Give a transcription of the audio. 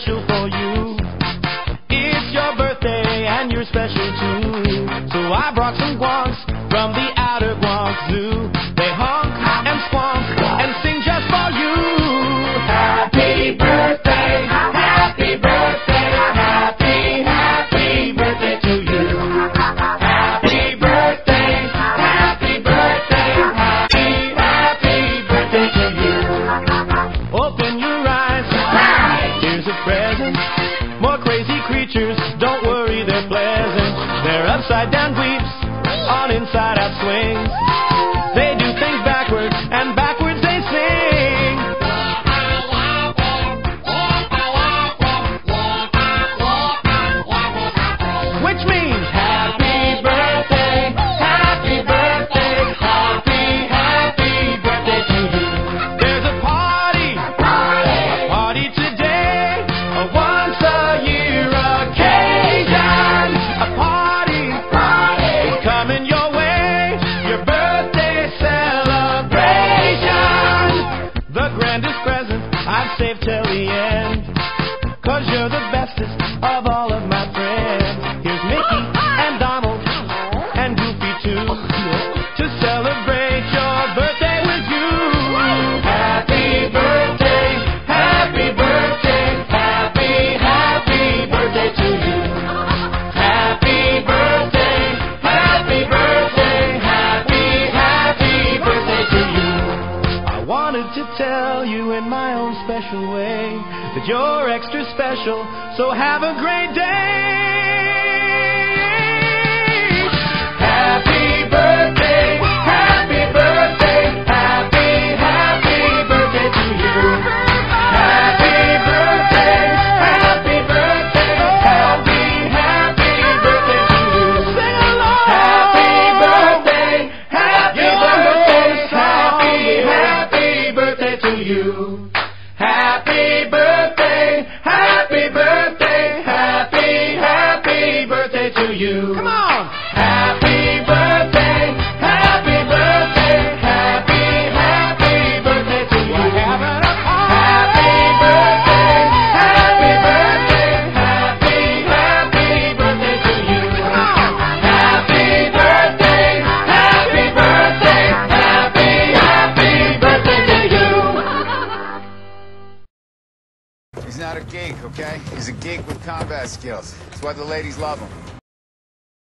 special for you. It's your birthday and you're special too. So I brought some guans. Upside down dweeps on inside out swings. They do things backwards, and backwards they sing. Which means I've till the end. Cause you're the bestest of all of my friends. Here's Mickey and Donald and Goofy too. To celebrate your birthday with you. Happy birthday, happy birthday, happy, happy birthday to you. Happy birthday, happy birthday, happy, happy birthday to you. I wanted to tell special way that you're extra special, so have a great day. He's not a geek, okay? He's a geek with combat skills. That's why the ladies love him.